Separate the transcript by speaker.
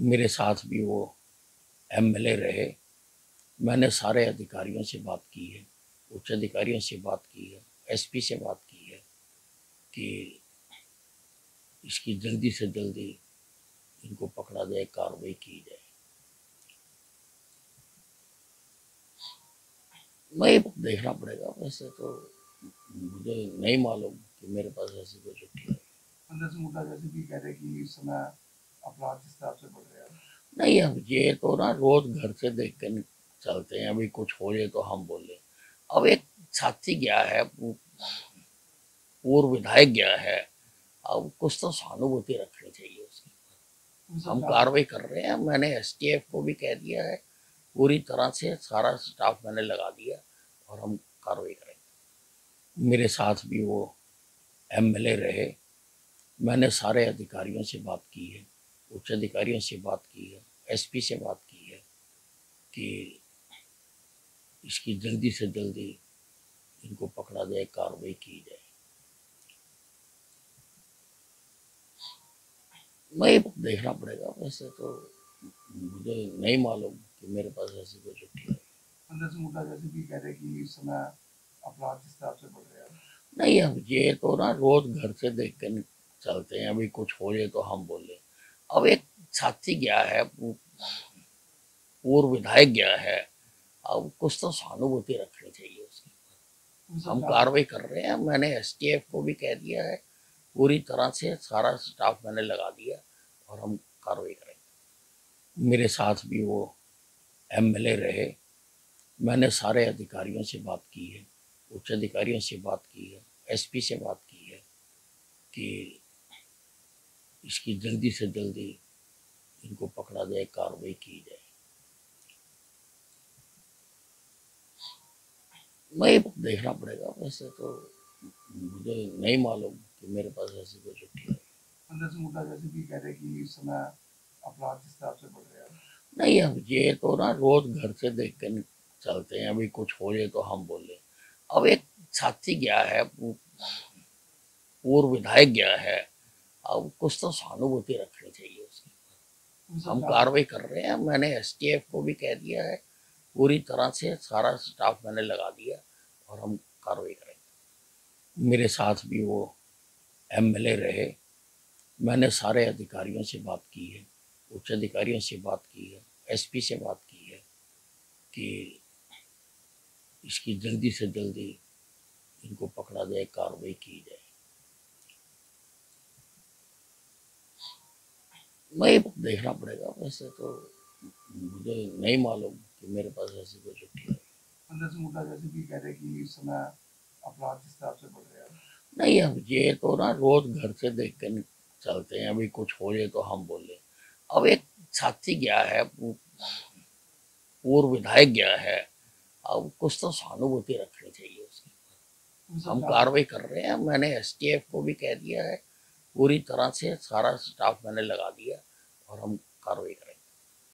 Speaker 1: मेरे साथ भी वो एमएलए रहे। मैंने सारे अधिकारियों से बात की है, उच्च अधिकारियों से बात की है एसपी से बात की है कि इसकी जल्दी से जल्दी इनको पकड़ा जाए, कार्रवाई की जाए। नहीं देखना पड़ेगा। वैसे तो मुझे नहीं मालूम कि मेरे पास ऐसी कोई चिट्ठी है।
Speaker 2: अंदर से मुद्दा जैसे कि कह रहे कि इस समय जिस से बढ़ रहा है
Speaker 1: नहीं अब ये तो ना रोज घर से देख के चलते हैं अभी कुछ हो जाए तो हम बोले अब एक साथी गया है पूर्व विधायक गया है अब कुछ तो सहानुभूति रखनी चाहिए उसकी। हम कार्रवाई कर रहे हैं मैंने एसटीएफ को भी कह दिया है पूरी तरह से सारा स्टाफ मैंने लगा दिया और हम कार्रवाई करेंगे। मेरे साथ भी वो एमएलए रहे मैंने सारे अधिकारियों से बात की है। उच्च अधिकारियों से बात की है एसपी से बात की है कि इसकी जल्दी से जल्दी इनको पकड़ा जाए कार्रवाई की जाए। नहीं देखना पड़ेगा वैसे तो मुझे नहीं मालूम कि मेरे पास ऐसी कोई चिट्ठी है।
Speaker 2: है।
Speaker 1: नहीं अब ये तो ना रोज घर से देख के चलते हैं अभी कुछ हो जाए तो हम बोले। अब एक साथी गया है पूर्व विधायक गया है अब कुछ तो सहानुभूति रखनी चाहिए उसकी। हम कार्रवाई कर रहे हैं मैंने एसटीएफ को भी कह दिया है पूरी तरह से सारा स्टाफ मैंने लगा दिया और हम कार्रवाई करेंगे। मेरे साथ भी वो एमएलए रहे मैंने सारे अधिकारियों से बात की है उच्च अधिकारियों से बात की है एसपी से बात की है कि इसकी जल्दी से जल्दी इनको पकड़ा जाए कार्रवाई की जाए। नहीं देखना पड़ेगा। वैसे तो मुझे नहीं मालूम कि मेरे पास ऐसी कोई चिट्ठी है।
Speaker 2: है
Speaker 1: नहीं अब ये तो ना रोज घर से देख के चलते हैं। अभी कुछ हो जाए तो हम बोले। अब एक साथी गया है पूर्व विधायक गया है। अब कुछ तो सहानुभूति रखनी चाहिए उसकी। हम कार्रवाई कर रहे हैं। मैंने एसटीएफ को भी कह दिया है। पूरी तरह से सारा स्टाफ मैंने लगा दिया और हम कार्रवाई करेंगे। मेरे साथ भी वो एमएलए रहे। मैंने सारे अधिकारियों से बात की है। उच्च अधिकारियों से बात की है। एसपी से बात की है कि इसकी जल्दी से जल्दी इनको पकड़ा जाए कार्रवाई की जाए। नहीं देखना पड़ेगा। वैसे तो मुझे नहीं मालूम कि मेरे पास ऐसी कोई चिट्ठी है।
Speaker 2: अंदर मुद्दा जैसे कि कह रहे कि इस समय अपराध जिस तरह से बढ़ रहा है।
Speaker 1: नहीं अब ये तो ना रोज घर से देख के चलते हैं। अभी कुछ हो जाए तो हम बोले अब एक साथी गया है पूर्व विधायक गया है। अब कुछ तो सहानुभूति रखनी चाहिए उसकी हम कार्रवाई कर रहे हैं। मैंने एसटीएफ को भी कह दिया है पूरी तरह से सारा स्टाफ मैंने लगा दिया और हम कार्रवाई करेंगे